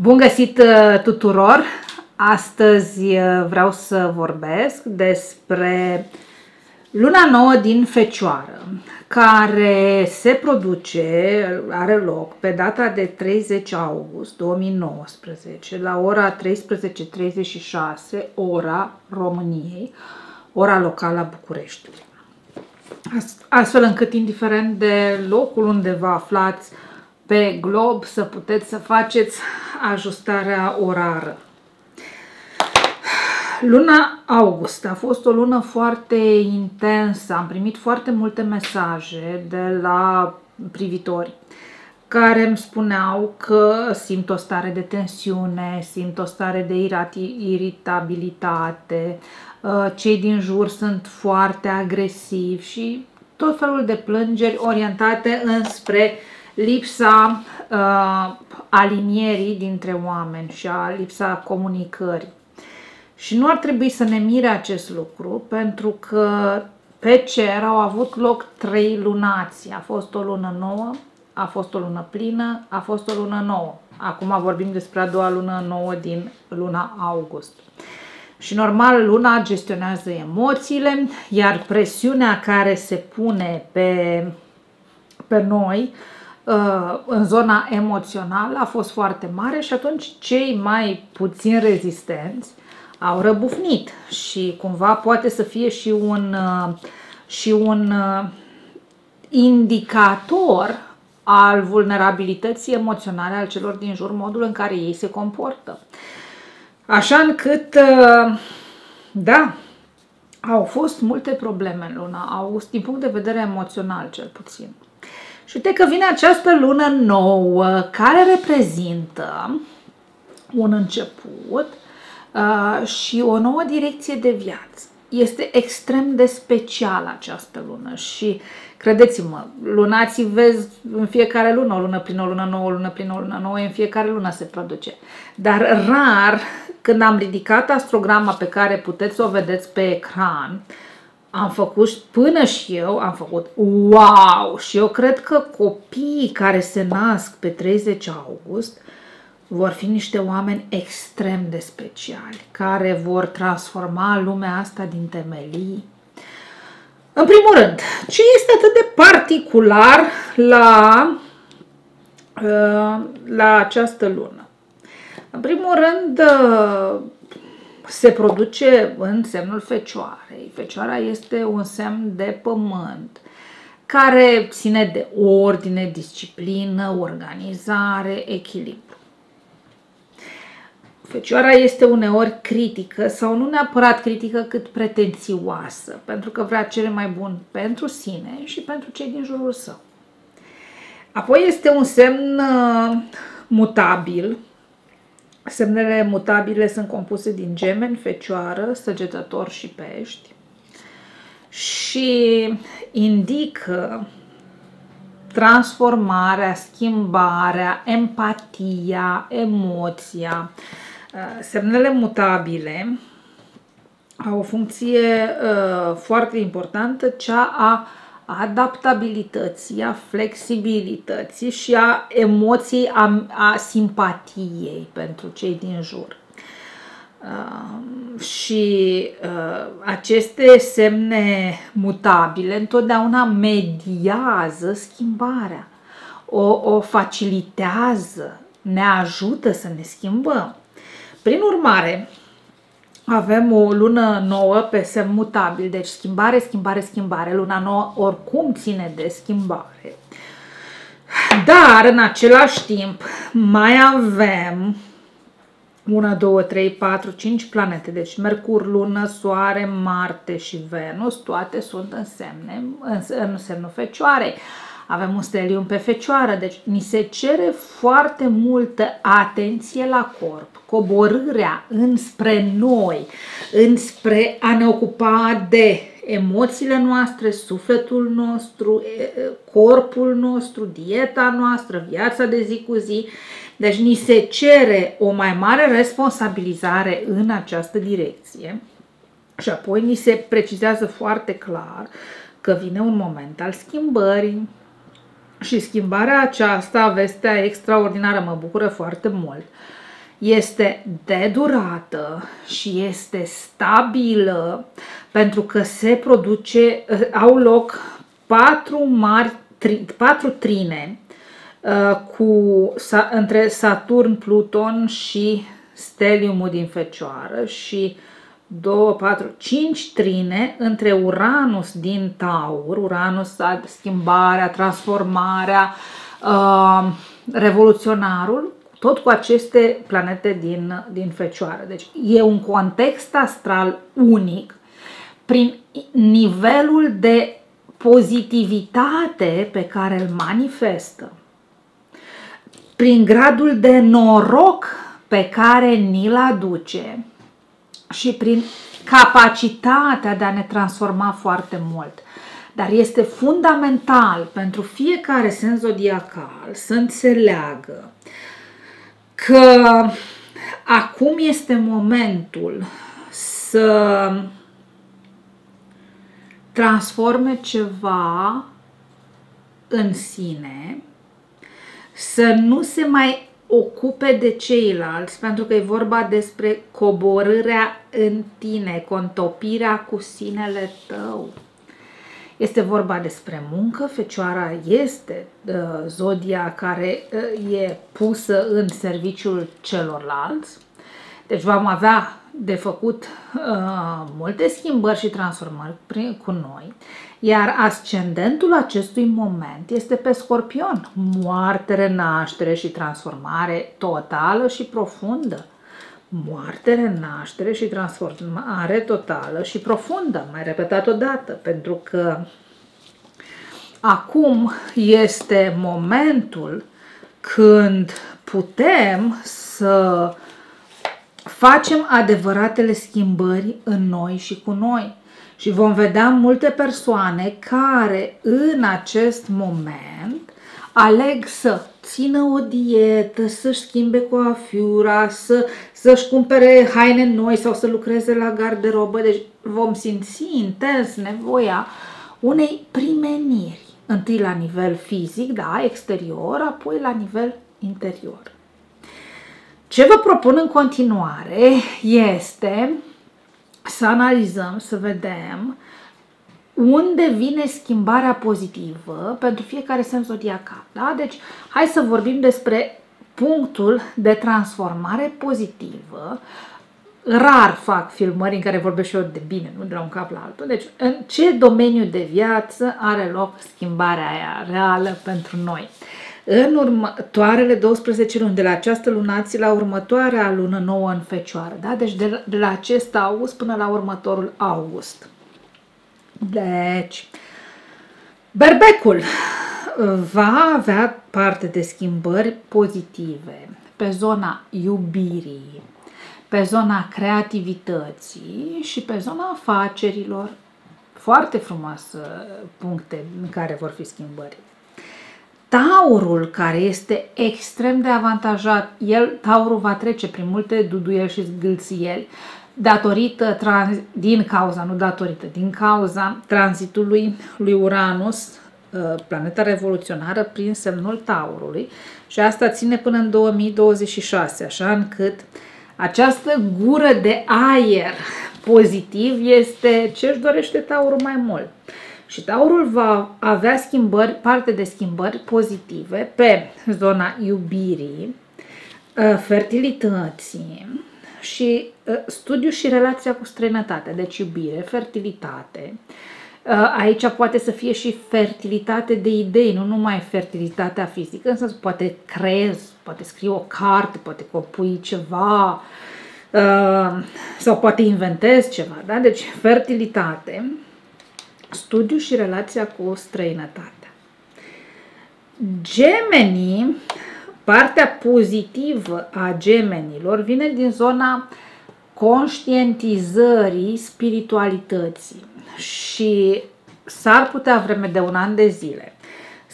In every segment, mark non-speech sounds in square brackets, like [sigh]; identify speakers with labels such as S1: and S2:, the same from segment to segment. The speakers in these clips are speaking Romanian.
S1: Bun găsit uh, tuturor! Astăzi uh, vreau să vorbesc despre luna nouă din Fecioară, care se produce, are loc pe data de 30 august 2019 la ora 13.36, ora României, ora locală a Bucureștiului. Astfel încât, indiferent de locul unde vă aflați, pe glob să puteți să faceți ajustarea orară. Luna august a fost o lună foarte intensă, am primit foarte multe mesaje de la privitori care îmi spuneau că simt o stare de tensiune, simt o stare de iritabilitate, uh, cei din jur sunt foarte agresivi și tot felul de plângeri orientate înspre uh, lipsa uh, alinierii dintre oameni și a lipsa comunicării. Și nu ar trebui să ne mire acest lucru, pentru că pe cer au avut loc trei lunații. A fost o lună nouă, a fost o lună plină, a fost o lună nouă. Acum vorbim despre a doua lună nouă din luna august. Și normal, luna gestionează emoțiile, iar presiunea care se pune pe, pe noi uh, Uh, în zona emoțională a fost foarte mare și atunci cei mai puțin rezistenți au răbufnit și cumva poate să fie și un, uh, și un uh, indicator al vulnerabilității emoționale al celor din jur, modul în care ei se comportă. Așa încât, da, au fost multe probleme în luna august, din punct de vedere emoțional cel puțin. Și uite că vine această lună nouă care reprezintă un început uh, și o nouă direcție de viață. Este extrem de specială această lună și credeți-mă, lunații vezi în fiecare lună, o lună prin o lună nouă, o lună prin o lună nouă, în fiecare lună se produce. Dar rar, când am ridicat astrograma pe care puteți să o vedeți pe ecran, uh, am făcut, până și eu am făcut wow! Și eu cred că copiii care se nasc pe 30 august vor fi niște oameni extrem de speciali, care vor transforma lumea asta din temelii. În primul rând, ce este atât de particular la, uh, la această lună? În primul rând, uh, se produce în semnul fecioarei. Fecioara este un semn de pământ care ține de ordine, disciplină, organizare, echilibru. Fecioara este uneori critică sau nu neapărat critică cât pretențioasă, pentru că vrea cele mai bun pentru sine și pentru cei din jurul său. Apoi este un semn uh, mutabil, Semnele mutabile sunt compuse din gemeni, fecioară, săgetător și pești și indică transformarea, schimbarea, empatia, emoția. Semnele mutabile au o funcție uh, foarte importantă, cea a adaptabilității, a flexibilității și a emoției, a, a simpatiei pentru cei din jur. Uh, și uh, aceste semne mutabile întotdeauna mediază schimbarea, o, o facilitează, ne ajută să ne schimbăm. Prin urmare, avem o lună nouă pe semn mutabil, deci schimbare, schimbare, schimbare. Luna nouă oricum ține de schimbare. Dar, în același timp, mai avem 1, 2, 3, 4, 5 planete, deci Mercur, Lună, Soare, Marte și Venus, toate sunt în, semne, în, în semnul Fecioarei avem un stelium pe fecioară, deci ni se cere foarte multă atenție la corp, coborârea înspre noi, înspre a ne ocupa de emoțiile noastre, sufletul nostru, corpul nostru, dieta noastră, viața de zi cu zi. Deci ni se cere o mai mare responsabilizare în această direcție. Și apoi ni se precizează foarte clar că vine un moment al schimbării, și schimbarea aceasta, vestea extraordinară, mă bucură foarte mult, este de durată și este stabilă pentru că se produce, au loc patru mari, patru trine uh, cu, între Saturn, Pluton și steliumul din Fecioară și 2, 4, 5 trine între Uranus din Taur, Uranus, schimbarea, transformarea, uh, revoluționarul, tot cu aceste planete din, din Fecioară. Deci e un context astral unic prin nivelul de pozitivitate pe care îl manifestă, prin gradul de noroc pe care ni-l aduce și prin capacitatea de a ne transforma foarte mult. Dar este fundamental pentru fiecare sens zodiacal să înțeleagă că acum este momentul să transforme ceva în sine, să nu se mai ocupe de ceilalți, pentru că e vorba despre coborârea în tine, contopirea cu sinele tău. Este vorba despre muncă, Fecioara este uh, zodia care uh, e pusă în serviciul celorlalți, deci vom avea de făcut uh, multe schimbări și transformări prin, cu noi, iar ascendentul acestui moment este pe scorpion, moarte, renaștere și transformare totală și profundă. Moarte, renaștere și transformare totală și profundă. Mai repetat o dată, pentru că acum este momentul când putem să facem adevăratele schimbări în noi și cu noi. Și vom vedea multe persoane care în acest moment aleg să țină o dietă, să-și schimbe coafiura, să, să-și cumpere haine noi sau să lucreze la garderobă. Deci vom simți intens nevoia unei primeniri. Întâi la nivel fizic, da, exterior, apoi la nivel interior. Ce vă propun în continuare este să analizăm, să vedem unde vine schimbarea pozitivă pentru fiecare semn zodiacal. Da? Deci, hai să vorbim despre punctul de transformare pozitivă. Rar fac filmări în care vorbesc și eu de bine, nu de la un cap la altul. Deci, în ce domeniu de viață are loc schimbarea aia reală pentru noi? În următoarele 12 luni, de la această lunație la următoarea lună nouă în Fecioară, da? deci de, de la acest august până la următorul august. Deci, berbecul va avea parte de schimbări pozitive pe zona iubirii, pe zona creativității și pe zona afacerilor. Foarte frumoase puncte în care vor fi schimbări. Taurul, care este extrem de avantajat, el, Taurul va trece prin multe duduieli și zgâlțieli, datorită, trans, din cauza, nu datorită, din cauza tranzitului lui Uranus, uh, planeta revoluționară, prin semnul Taurului și asta ține până în 2026, așa încât această gură de aer pozitiv este ce își dorește Taurul mai mult. Și taurul va avea schimbări, parte de schimbări pozitive pe zona iubirii, ă, fertilității și ă, studiu și relația cu străinătatea, deci iubire, fertilitate. Ă, aici poate să fie și fertilitate de idei, nu numai fertilitatea fizică, însă poate crezi, poate scrie o carte, poate compui ceva sau poate inventezi ceva. Da? Deci fertilitate, studiu și relația cu străinătatea. Gemenii, partea pozitivă a gemenilor vine din zona conștientizării spiritualității și s-ar putea vreme de un an de zile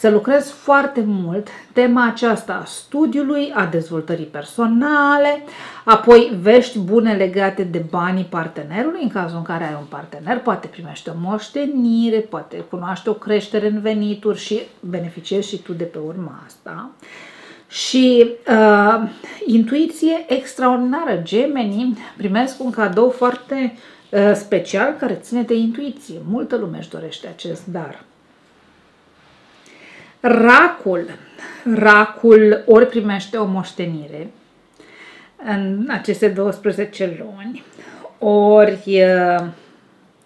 S1: să lucrez foarte mult tema aceasta a studiului, a dezvoltării personale, apoi vești bune legate de banii partenerului, în cazul în care ai un partener, poate primește o moștenire, poate cunoaște o creștere în venituri și beneficiezi și tu de pe urma asta. Și uh, intuiție extraordinară. Gemenii primesc un cadou foarte uh, special care ține de intuiție. Multă lume își dorește acest dar. Racul. Racul ori primește o moștenire în aceste 12 luni, ori uh,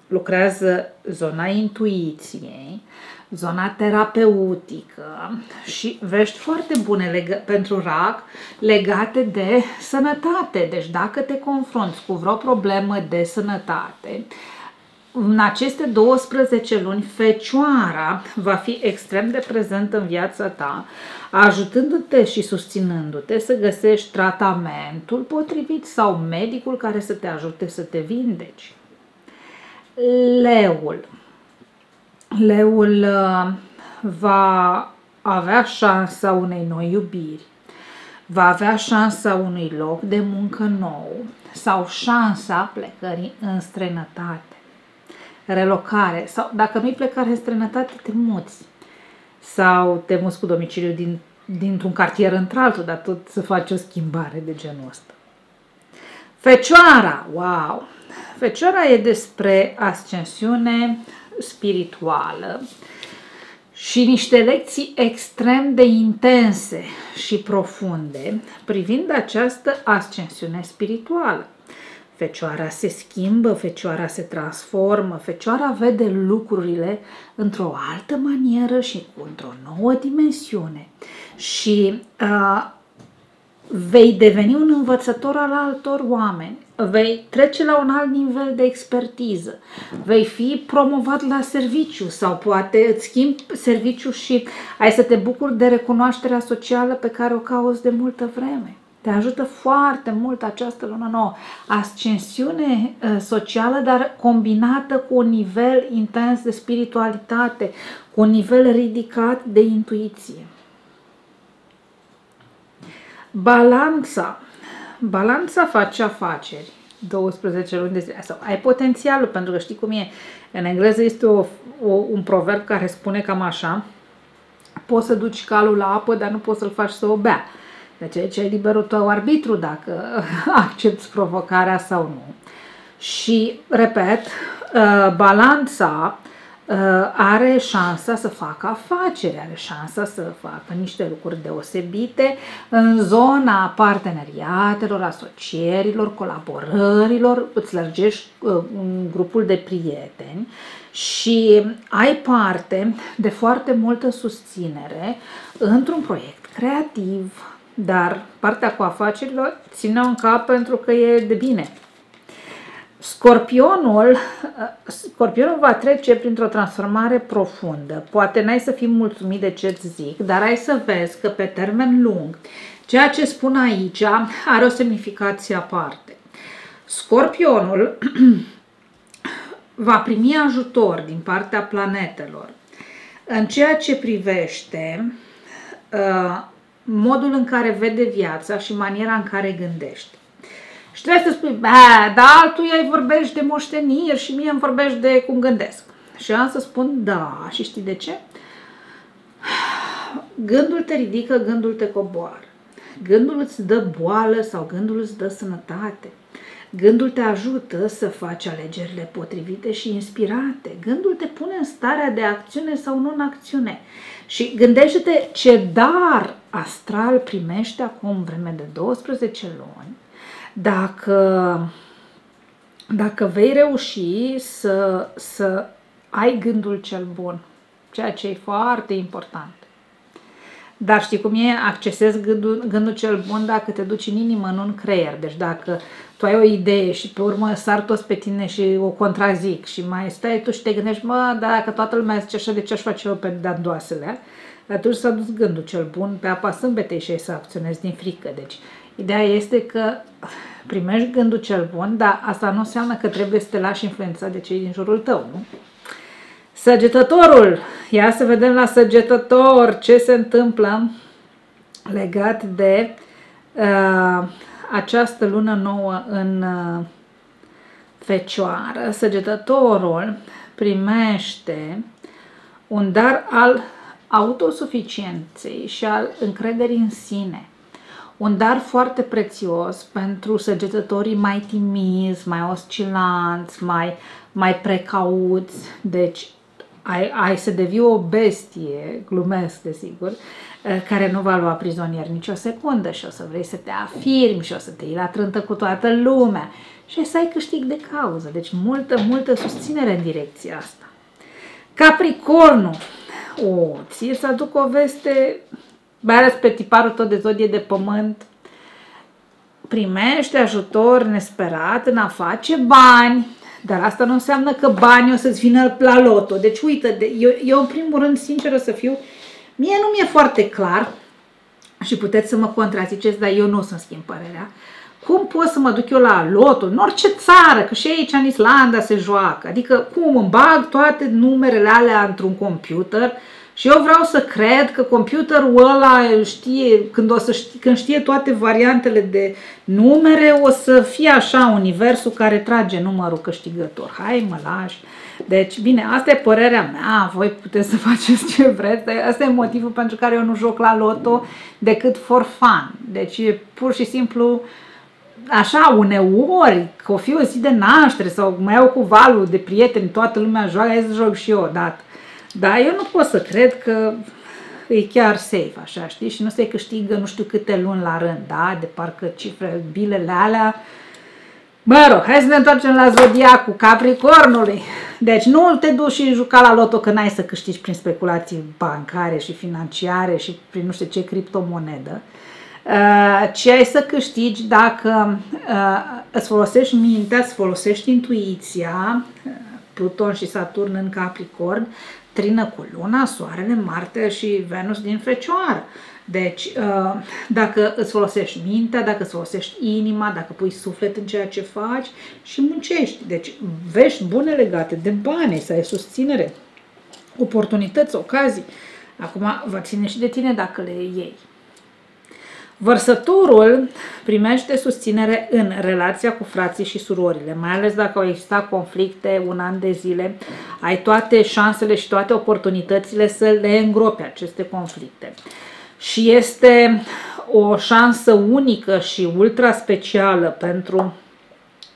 S1: lucrează zona intuiției, zona terapeutică și vești foarte bune pentru rac legate de sănătate. Deci dacă te confrunți cu vreo problemă de sănătate, în aceste 12 luni, Fecioara va fi extrem de prezentă în viața ta, ajutându-te și susținându-te să găsești tratamentul potrivit sau medicul care să te ajute să te vindeci. Leul. Leul uh, va avea șansa unei noi iubiri, va avea șansa unui loc de muncă nou sau șansa plecării în străinătate, relocare sau dacă nu-i plecare în străinătate, te muți sau te muți cu domiciliu din, dintr-un cartier într-altul, dar tot să faci o schimbare de genul ăsta. Fecioara, wow! Fecioara e despre ascensiune spirituală și niște lecții extrem de intense și profunde privind această ascensiune spirituală. Fecioara se schimbă, fecioara se transformă, fecioara vede lucrurile într-o altă manieră și într-o nouă dimensiune. Și uh, vei deveni un învățător al altor oameni, vei trece la un alt nivel de expertiză, vei fi promovat la serviciu sau poate îți schimbi serviciu și ai să te bucuri de recunoașterea socială pe care o cauți de multă vreme. Te ajută foarte mult această lună nouă. Ascensiune ă, socială, dar combinată cu un nivel intens de spiritualitate, cu un nivel ridicat de intuiție. Balanța. Balanța face afaceri. 12 luni de zile. Sau ai potențialul, pentru că știi cum e. În engleză este o, o, un proverb care spune cam așa. Poți să duci calul la apă, dar nu poți să-l faci să o bea. Deci aici ai liberul tău arbitru dacă [laughs] accepti provocarea sau nu. Și, repet, uh, balanța Uh, are șansa să facă afaceri, are șansa să facă niște lucruri deosebite în zona parteneriatelor, asocierilor, colaborărilor, îți lărgești uh, un grupul de prieteni și ai parte de foarte multă susținere într-un proiect creativ, dar partea cu afacerilor ține în cap pentru că e de bine Scorpionul, scorpionul va trece printr-o transformare profundă. Poate n-ai să fii mulțumit de ce îți zic, dar ai să vezi că pe termen lung, ceea ce spun aici are o semnificație aparte. Scorpionul [clears throat] va primi ajutor din partea planetelor în ceea ce privește uh, modul în care vede viața și maniera în care gândește. Și trebuie să spui, da, tu ei vorbești de moșteniri și mie îmi vorbești de cum gândesc. Și am să spun da, și știi de ce? Gândul te ridică, gândul te coboară. Gândul îți dă boală sau gândul îți dă sănătate. Gândul te ajută să faci alegerile potrivite și inspirate. Gândul te pune în starea de acțiune sau non-acțiune. Și gândește-te ce dar astral primește acum vreme de 12 luni dacă, dacă vei reuși să, să ai gândul cel bun, ceea ce e foarte important. Dar știi cum e? Accesezi gândul, gândul cel bun dacă te duci în inimă, nu în creier. Deci dacă tu ai o idee și pe urmă sar toți pe tine și o contrazic și mai stai tu și te gândești, mă, dar dacă toată lumea zice așa, de ce aș face eu pe dandoasele? Atunci s-a dus gândul cel bun pe apa sâmbetei și ai să acționezi din frică. Deci Ideea este că primești gândul cel bun, dar asta nu înseamnă că trebuie să te lași influențat de cei din jurul tău, nu? Săgetătorul. Ia să vedem la săgetător ce se întâmplă legat de uh, această lună nouă în uh, Fecioară. Săgetătorul primește un dar al autosuficienței și al încrederii în sine. Un dar foarte prețios pentru săgetătorii mai timizi, mai oscilanți, mai, mai precauți. Deci, ai, ai să devii o bestie, glumesc desigur, eh, care nu va lua prizonier nicio secundă și o să vrei să te afirmi și o să te iei la trântă cu toată lumea și să ai câștig de cauză. Deci multă, multă susținere în direcția asta. Capricornul. O, ție să aduc o veste, mai ales pe tiparul tot de zodie de pământ, primește ajutor nesperat în a face bani, dar asta nu înseamnă că banii o să-ți vină la loto. Deci, uite, eu, eu în primul rând, sinceră să fiu, mie nu mi-e foarte clar și puteți să mă contraziceți, dar eu nu o să-mi schimb părerea. Cum pot să mă duc eu la loto, în orice țară, că și aici în Islanda se joacă, adică cum îmi bag toate numerele alea într-un computer și eu vreau să cred că computerul ăla știe, când, o să știe, când știe toate variantele de numere, o să fie așa universul care trage numărul câștigător. Hai mă lași! Deci, bine, asta e părerea mea, voi puteți să [laughs] faceți ce vreți, asta e motivul pentru care eu nu joc la loto decât for fun. Deci, pur și simplu, așa, uneori, că o fi o zi de naștere sau mai iau cu valul de prieteni, toată lumea joacă, hai să joc și eu odată. Dar eu nu pot să cred că e chiar safe, așa, știi? Și nu se câștigă nu știu câte luni la rând, da? De parcă cifre, bilele alea. Mă rog, hai să ne întoarcem la zodiacul Capricornului. Deci nu te duci și juca la loto că n-ai să câștigi prin speculații bancare și financiare și prin nu știu ce criptomonedă. Uh, ce ai să câștigi dacă uh, îți folosești mintea, îți folosești intuiția, uh, Pluton și Saturn în Capricorn, trină cu Luna, Soarele, Marte și Venus din Fecioară. Deci, uh, dacă îți folosești mintea, dacă îți folosești inima, dacă pui suflet în ceea ce faci și muncești. Deci, vești bune legate de bani, să ai susținere, oportunități, ocazii. Acum, va ține și de tine dacă le iei. Vărsătorul primește susținere în relația cu frații și surorile, mai ales dacă au existat conflicte un an de zile, ai toate șansele și toate oportunitățile să le îngrope aceste conflicte. Și este o șansă unică și ultra specială pentru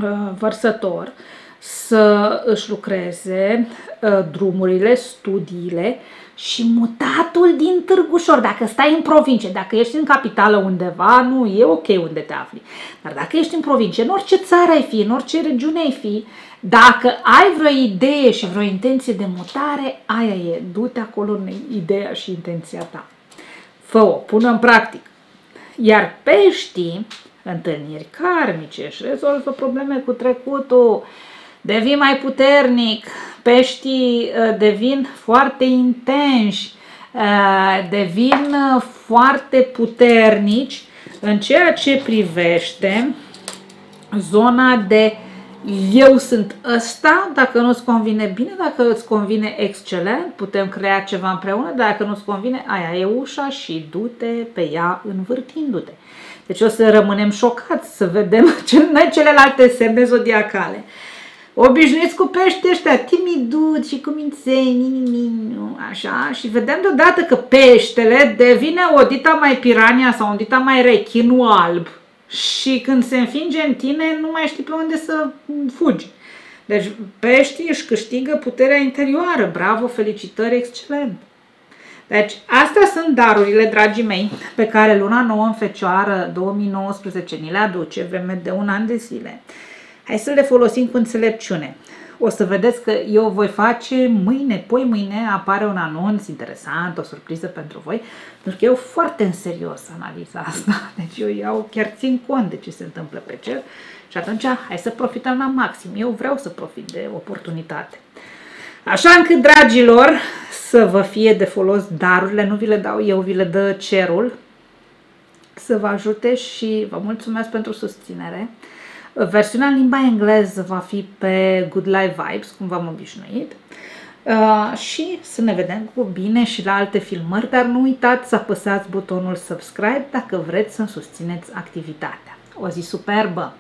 S1: uh, vărsător să își lucreze uh, drumurile, studiile și mutatul din Târgușor, dacă stai în provincie, dacă ești în capitală undeva, nu e ok unde te afli. Dar dacă ești în provincie, în orice țară ai fi, în orice regiune ai fi, dacă ai vreo idee și vreo intenție de mutare, aia e, du-te acolo în ideea și intenția ta. Fă-o, pune în practic. Iar peștii, întâlniri karmice, își rezolvă probleme cu trecutul, devii mai puternic, peștii uh, devin foarte intensi, uh, devin uh, foarte puternici în ceea ce privește zona de eu sunt ăsta, dacă nu-ți convine bine, dacă îți convine excelent, putem crea ceva împreună, dacă nu-ți convine, aia e ușa și du-te pe ea învârtindu-te. Deci o să rămânem șocați să vedem [laughs] celelalte semne zodiacale obișnuiți cu pești ăștia timiduți și cu mințeni, așa, și vedem deodată că peștele devine o dita mai pirania sau un dita mai rechinul alb și când se înfinge în tine nu mai știi pe unde să fugi. Deci peștii își câștigă puterea interioară. Bravo, felicitări, excelent! Deci, astea sunt darurile, dragii mei, pe care luna nouă în Fecioară 2019 ni le aduce vreme de un an de zile. Hai să le folosim cu înțelepciune. O să vedeți că eu voi face mâine, poi mâine apare un anunț interesant, o surpriză pentru voi, pentru că eu foarte în serios analiza asta. [laughs] Deci eu iau, chiar țin cont de ce se întâmplă pe cer și atunci hai să profităm la maxim. Eu vreau să profit de oportunitate. Așa încât, dragilor, să vă fie de folos darurile, nu vi le dau eu, vi le dă cerul, să vă ajute și vă mulțumesc pentru susținere. Versiunea în limba engleză va fi pe Good Life Vibes, cum v-am obișnuit. Uh, și să ne vedem cu bine și la alte filmări, dar nu uitați să apăsați butonul subscribe dacă vreți să susțineți activitatea. O zi superbă!